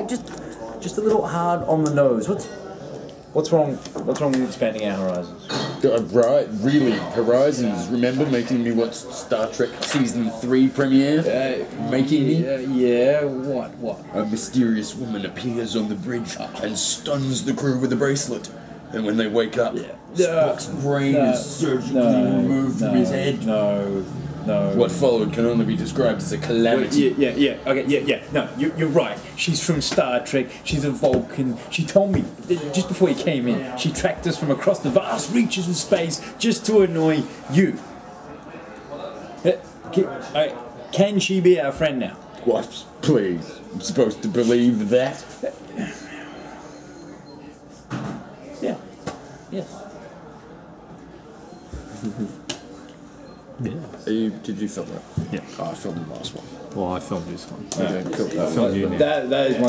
right. Just, just a little hard on the nose. What's, what's wrong? What's wrong with expanding our horizons? Uh, right, really. Horizons. Remember making me watch Star Trek season three premiere? making me? Yeah, yeah. What? What? A mysterious woman appears on the bridge and stuns the crew with a bracelet. And when they wake up, Spock's brain No, is surgically no, removed from his head. No, no. What followed can only be described as a calamity. Yeah, yeah, yeah. Okay, yeah, yeah. No, you, you're right. She's from Star Trek. She's a Vulcan. She told me just before you came in. She tracked us from across the vast reaches of space just to annoy you. Uh, Can, uh, can she be our friend now? What? Please. I'm supposed to believe that? Yeah. Yes. Yeah. Are you, did you film that? Yeah. Oh, I filmed the last one. Well, I filmed this one. Okay, cool. I filmed you. That, that is one